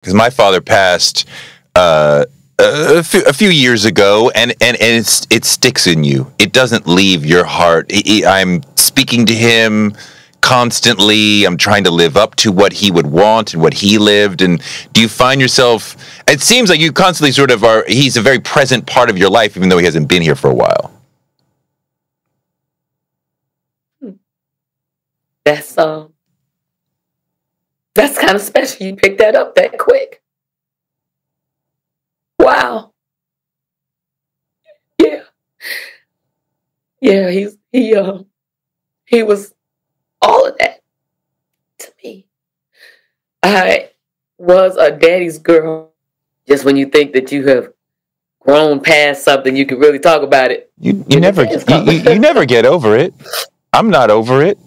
because my father passed uh, a, few, years ago, and and and it sticks in you. It doesn't leave your heart. I'm speaking to him constantly. I'm trying to live up to what he would want and what he lived. And do you find yourself? It seems like you constantly sort of are. He's a very present part of your life, even though he hasn't been here for a while. That's um. That's kind of special. You picked that up that quick. Wow. Yeah. Yeah, he's he um uh, he was all of that to me. I was a daddy's girl. Just when you think that you have grown past something, you can really talk about it. You you never you, you, you never get over it. I'm not over it.